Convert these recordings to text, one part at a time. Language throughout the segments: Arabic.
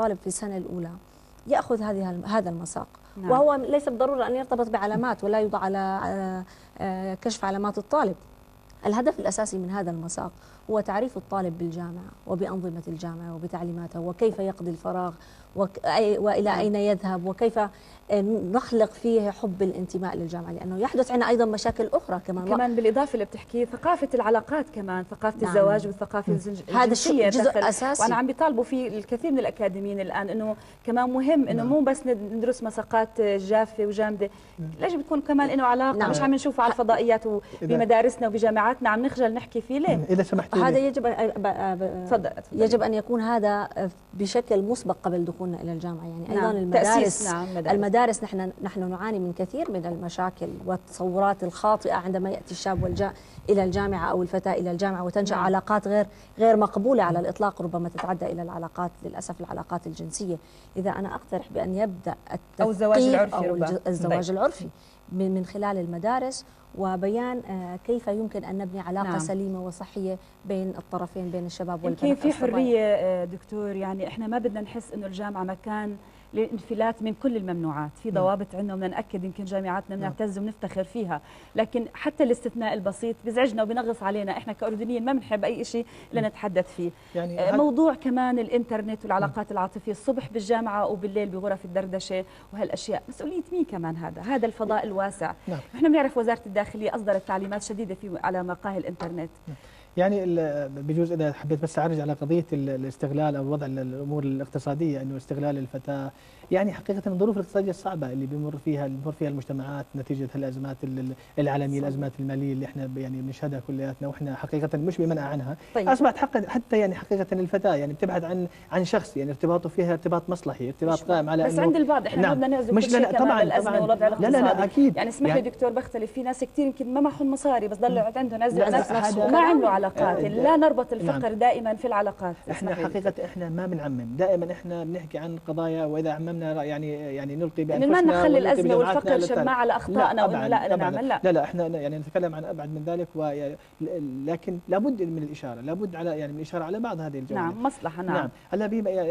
طالب في السنة الأولى يأخذ هذه هذا المساق. نعم. وهو ليس بالضرورة أن يرتبط بعلامات ولا يوضع على آه، كشف علامات الطالب. الهدف الأساسي من هذا المساق هو تعريف الطالب بالجامعة وبأنظمة الجامعة وبتعليماتها وكيف يقضي الفراغ وإلى أين يذهب وكيف نخلق فيه حب الانتماء للجامعة لأنه يحدث عندنا أيضا مشاكل أخرى كمان كمان بالإضافة اللي بتحكيه ثقافة العلاقات كمان ثقافة نعم. الزواج والثقافة الجنسيه هذا جزء دخل. أساسي وأنا عم بيطالبوا فيه الكثير من الأكاديميين الآن إنه كمان مهم إنه نعم. مو بس ندرس مساقات جافة وجامدة يجب تكون كمان له علاقة نعم. مش عم نشوفه على الفضائيات وبمدارسنا وبجامعاتنا عم نخجل نحكي فيه ليه إذا سمحت هذا يجب تفضل يجب أن يكون هذا بشكل مسبق قبل دخولنا إلى الجامعة يعني أيضا نعم. المدارس نعم. المدارس نحن نحن نعاني من كثير من المشاكل والتصورات الخاطئة عندما يأتي الشاب والجاء إلى الجامعة أو الفتاة إلى الجامعة وتنشأ نعم. علاقات غير غير مقبولة على الإطلاق ربما تتعدى إلى العلاقات للأسف العلاقات الجنسية إذا أنا أقترح بأن يبدأ أو الزواج العرفي أو الزواج العرفي من خلال المدارس وبيان آه، كيف يمكن أن نبني علاقة نعم. سليمة وصحية بين الطرفين بين الشباب والبنات يمكن في حرية آه، دكتور يعني إحنا ما بدنا نحس إنه الجامعة مكان للانفلات من كل الممنوعات. في نعم. ضوابط عندنا وبدنا نأكد يمكن جامعاتنا نعم. بنعتز ونفتخر فيها. لكن حتى الاستثناء البسيط بيزعجنا وبنغص علينا. إحنا كأردنيين ما بنحب أي شيء لنتحدث فيه. يعني آه، موضوع كمان الإنترنت والعلاقات العاطفية. الصبح بالجامعة وبالليل بغرف الدردشة وهالأشياء. مسؤولية مين كمان هذا؟ هذا الفضاء الواسع. نعم. إحنا بنعرف وزارة الداخلية أصدرت تعليمات شديدة في على مقاهي الإنترنت. نعم. يعني بجوز إذا حبيت بس أعرج على قضية الاستغلال أو وضع الأمور الاقتصادية إنه استغلال الفتاة يعني حقيقة الظروف الاقتصادية الصعبة اللي بيمر فيها بيمر فيها المجتمعات نتيجة الأزمات العالمية الأزمات المالية اللي إحنا يعني بنشهدها كلياتنا وإحنا حقيقة مش بمنع عنها. طيب. أصبحت حتى يعني حقيقة الفتاة يعني بتبحث عن عن شخص يعني ارتباطه فيها ارتباط مصلحي ارتباط قائم على بس عند البعض إحنا نعم. بدنا نعزف مش لا طبعا الازمه والوضع الاقتصادي لا لا أكيد. يعني اسمح لي يعني دكتور بختلف في ناس كثير يمكن ما معهم مصاري بس ضلوا عندهم ناس وما عملوا علاقات لا نربط الفقر نعم. دائما في العلاقات إحنا حقيقة إحنا ما بنعمم. دائما إحنا بنحكي عن قضايا وإذا عممنا يعني يعني نلقي بانفسنا يعني ما نخلي الأزمة والفقر شماعه على أخطائنا لا لا نعمل لا. لا لا إحنا يعني نتكلم عن أبعد من ذلك لكن لابد من الإشارة لابد على يعني من الاشاره على بعض هذه الجوانب. نعم مصلحة نعم, نعم. هلا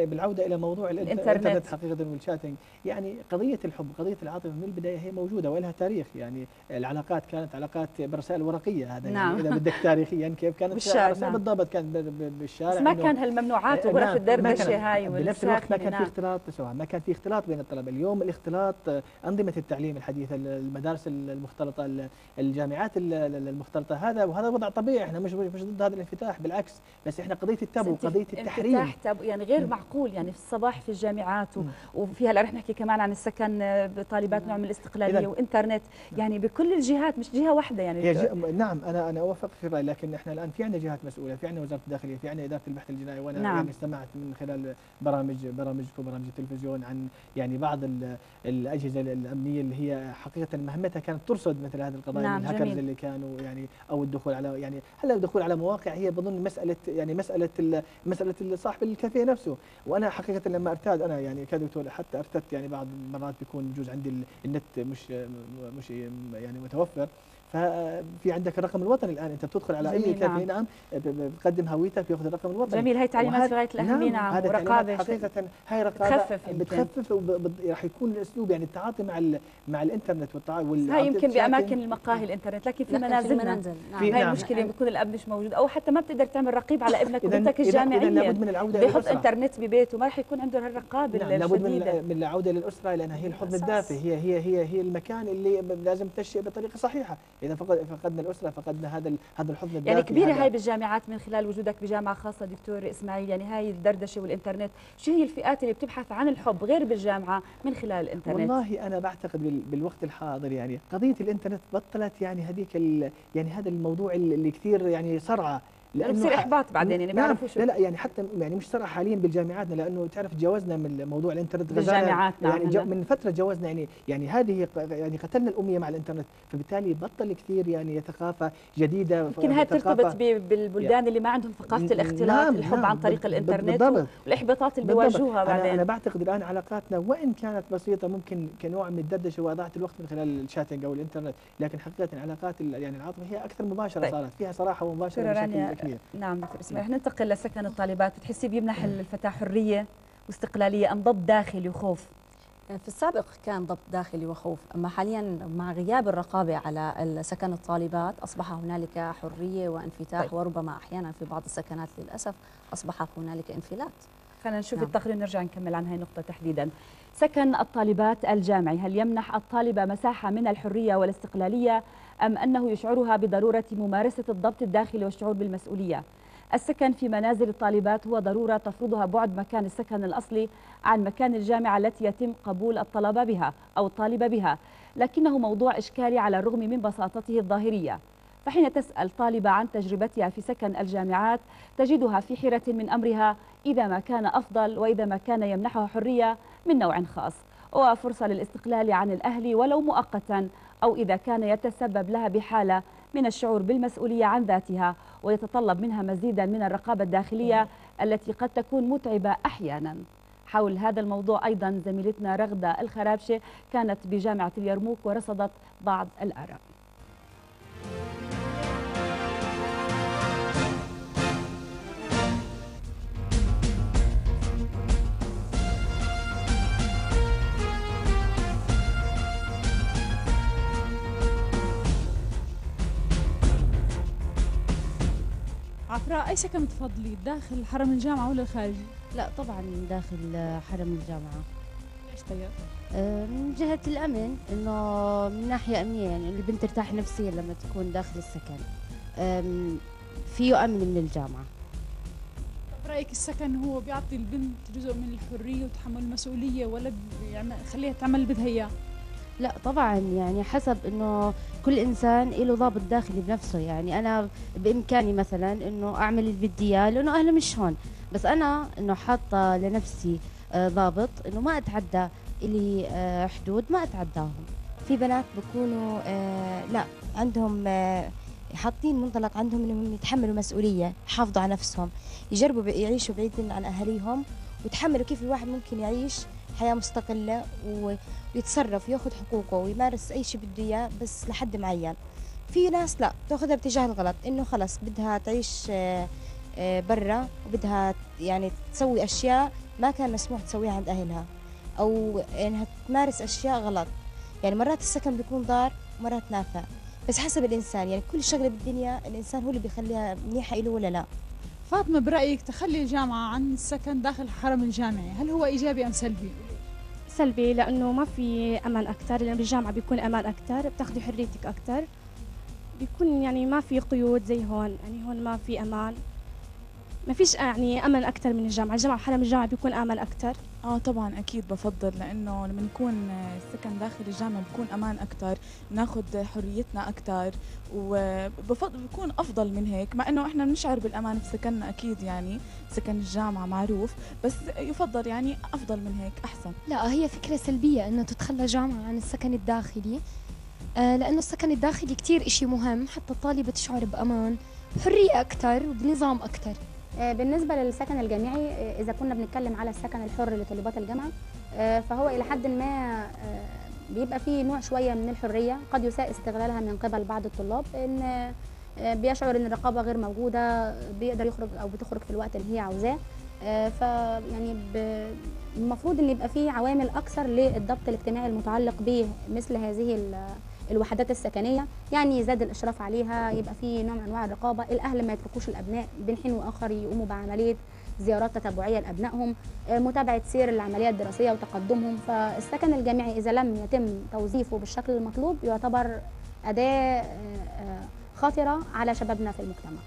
بالعودة إلى موضوع الإنترنت. حقيقة والشاتنج. يعني قضية الحب قضية العاطفة من البداية هي موجودة ولها تاريخ. يعني العلاقات كانت علاقات برسائل ورقية هذا نعم. يعني إذا بدك تاريخيا كيف كانت بالشارع نعم. بالضبط كان بالشارع بس ما كان هالممنوعات وغرف نعم. الدردشه هاي بنفس الوقت ما كان في اختلاط سواء ما كان في اختلاط بين الطلبة. اليوم الاختلاط أنظمة التعليم الحديثة المدارس المختلطة الجامعات المختلطة هذا وهذا وضع طبيعي. إحنا مش مش ضد هذا الانفتاح بالعكس. بس إحنا قضية التابو قضيه التحريم. انفتاح تابو يعني غير م. معقول يعني في الصباح في الجامعات وفي هلا رح نحكي كمان عن السكن بطالبات نوع من الاستقلالية وإنترنت. يعني بكل الجهات مش جهة واحدة يعني نعم أنا أنا أوافق في الراي لكن إحنا الآن في عندنا جهات مسؤولة في عندنا وزارة الداخلية في عندنا إدارة البحث الجنائي وأنا نعم. يعني استمعت من خلال برامج برامجكم برامج التلفزيون عن يعني بعض الأجهزة الأمنية اللي هي حقيقة مهمتها كانت ترصد مثل هذه القضايا نعم الهاكرز اللي كانوا يعني أو الدخول على يعني هلا الدخول على مواقع هي بظن مساله يعني مسألة مسألة صاحب الكافيه نفسه. وأنا حقيقة لما ارتاد أنا يعني كدكتور حتى ارتدت يعني بعض المرات بيكون بجوز عندي النت مش مش يعني متوفر. ففي عندك الرقم الوطني الآن. أنت بتدخل على أي كافيه نعم, نعم. بتقدم هويتك بياخذ الرقم الوطني. جميل هي تعليمات في غاية الأهمية نعم, نعم ورقابة حقيقة. هاي رقابة بتخفف بتخفف راح يكون الاسلوب يعني التعاطي مع مع الإنترنت والتعاطي هاي يمكن بأماكن المقاهي الإنترنت لكن في منازلنا. منازل نعم. هاي نعم. المشكلة بيكون الاب مش موجود أو حتى ما بتقدر تعمل رقيب على ابنك وبنتك الجامعيه لابد من العودة بيحط إنترنت ببيته ما راح يكون عنده هالرقابه نعم لابد من, من العودة للاسره لانها هي الحضن الدافئ. هي هي هي هي المكان اللي لازم تنشئ بطريقة صحيحة. إذا فقدنا فقدنا الأسرة فقدنا هذا هذا الحضن الدافئ يعني كبيرة هاي بالجامعات من خلال وجودك بجامعة خاصة دكتور إسماعيل يعني هاي الدردشة والإنترنت شو هي الفئات اللي بتبحث عن الحب غير بالجامعة من خلال الإنترنت؟ والله أنا بعتقد بالوقت الحاضر يعني قضية الإنترنت بطلت يعني هذيك يعني هذا الموضوع اللي كثير يعني صرعة. لأنه بصير إحباط بعدين يعني نعم لا لا يعني حتى يعني مش صراحة حاليا بالجامعاتنا لأنه تعرف تجاوزنا من موضوع الإنترنت بالجامعات نعم يعني جو من فترة جاوزنا يعني يعني هذه يعني قتلنا الأمية مع الإنترنت فبالتالي بطل كثير يعني ثقافة جديدة يمكن هاي ترتبط بالبلدان يعني اللي ما عندهم ثقافة الاختلاط نعم الحب نعم عن طريق الإنترنت والإحباطات اللي بيواجهوها بعدين. أنا, أنا بعتقد الآن علاقاتنا وإن كانت بسيطة ممكن كنوع من الدردشة واضاعه الوقت من خلال الشاتنج أو الإنترنت لكن حقيقة العلاقات يعني العاطفه هي أكثر مباشرة طيب. صارت فيها صراحة ومباشرة بشكل كبير. نعم اسمح ننتقل لسكن الطالبات. بتحسي بيمنح الفتاة حرية واستقلالية أم ضبط داخلي وخوف؟ في السابق كان ضبط داخلي وخوف أما حاليا مع غياب الرقابة على سكن الطالبات أصبح هنالك حرية وانفتاح طيب. وربما أحيانا في بعض السكنات للأسف أصبح هنالك انفلات. خلينا نشوف نعم. التقرير نرجع نكمل عن هذه النقطة تحديدا. سكن الطالبات الجامعي هل يمنح الطالبة مساحة من الحرية والاستقلالية أم أنه يشعرها بضرورة ممارسة الضبط الداخلي والشعور بالمسؤولية؟ السكن في منازل الطالبات هو ضرورة تفرضها بعد مكان السكن الأصلي عن مكان الجامعة التي يتم قبول الطلبة بها أو الطالبة بها لكنه موضوع إشكالي على الرغم من بساطته الظاهرية. فحين تسأل طالبة عن تجربتها في سكن الجامعات تجدها في حيرة من أمرها إذا ما كان أفضل وإذا ما كان يمنحها حرية من نوع خاص. وفرصة للاستقلال عن الأهل ولو مؤقتا أو إذا كان يتسبب لها بحالة من الشعور بالمسؤولية عن ذاتها ويتطلب منها مزيدا من الرقابة الداخلية التي قد تكون متعبة أحيانا. حول هذا الموضوع أيضا زميلتنا رغدة الخرابشة كانت بجامعة اليرموك ورصدت بعض الآراء. عفراء أي سكن تفضلي داخل حرم الجامعة ولا الخارجي؟ لا طبعا داخل حرم الجامعة ليش طيب؟ من جهة الأمن إنه من ناحية أمنية يعني البنت ترتاح نفسيا لما تكون داخل السكن فيه أمن من الجامعة طب رأيك السكن هو بيعطي البنت جزء من الحرية وتحمل المسؤولية ولا خليها تعمل بدها إياه؟ لا طبعا يعني حسب إنه كل إنسان له ضابط داخلي بنفسه. يعني أنا بإمكاني مثلا إنه أعمل اللي بدي إياه لأنه أهله مش هون. بس أنا إنه حاطة لنفسي آه، ضابط إنه ما أتعدى لي آه، حدود ما أتعداهم. في بنات بكونوا آه لا عندهم حاطين منطلق عندهم إنهم يتحملوا مسؤولية يحافظوا على نفسهم يجربوا يعيشوا بعيد عن أهاليهم ويتحملوا كيف الواحد ممكن يعيش حياة مستقلة ويتصرف وياخذ حقوقه ويمارس أي شيء بده إياه بس لحد معين في ناس لا تاخذها باتجاه الغلط إنه خلص بدها تعيش آه، آه، برا وبدها يعني تسوي أشياء ما كان مسموح تسويها عند أهلها أو إنها تمارس أشياء غلط. يعني مرات السكن بيكون ضار مرات نافع. بس حسب الإنسان يعني كل شغلة بالدنيا الإنسان هو اللي بيخليها منيحة له ولا لا. فاطمة برأيك تخلي الجامعة عن السكن داخل الحرم الجامعي هل هو إيجابي أم سلبي؟ سلبي لأنه ما في أمان أكثر لأنه بالجامعة بيكون أمان أكثر بتاخذي حريتك أكثر بيكون يعني ما في قيود زي هون يعني هون ما في أمان. ما فيش يعني امن أكثر من الجامعة. الجامعة حرم الجامعة بيكون امن أكثر آه طبعا أكيد بفضل لأنه لما نكون السكن داخل الجامعة بكون أمان أكثر ناخذ حريتنا أكثر وبفضل بكون أفضل من هيك مع إنه إحنا بنشعر بالأمان في سكننا أكيد يعني سكن الجامعة معروف بس يفضل يعني أفضل من هيك أحسن. لا هي فكرة سلبية إنه تتخلى جامعة عن السكن الداخلي. آه لأنه السكن الداخلي كثير إشي مهم حتى الطالبة تشعر بأمان حرية أكثر وبنظام أكثر بالنسبة للسكن الجامعي آه، إذا كنا بنتكلم على السكن الحر لطالبات الجامعة آه، فهو إلى حد ما بيبقى فيه نوع شوية من الحرية قد يساء استغلالها من قبل بعض الطلاب إن بيشعر إن الرقابة غير موجودة بيقدر يخرج أو بتخرج في الوقت اللي هي عاوزاه فيعني المفروض إن يبقى فيه عوامل أكثر للضبط الاجتماعي المتعلق بمثل هذه الوحدات السكنية يعني يزاد الإشراف عليها يبقى في نوع من أنواع الرقابة الأهل ما يتركوش الأبناء بين حين وآخر يقوموا بعملية زيارات تتبعية لأبنائهم آه، متابعة سير العملية الدراسية وتقدمهم فالسكن الجامعي إذا لم يتم توظيفه بالشكل المطلوب يعتبر أداة آه، آه، خطره على شبابنا في المجتمع.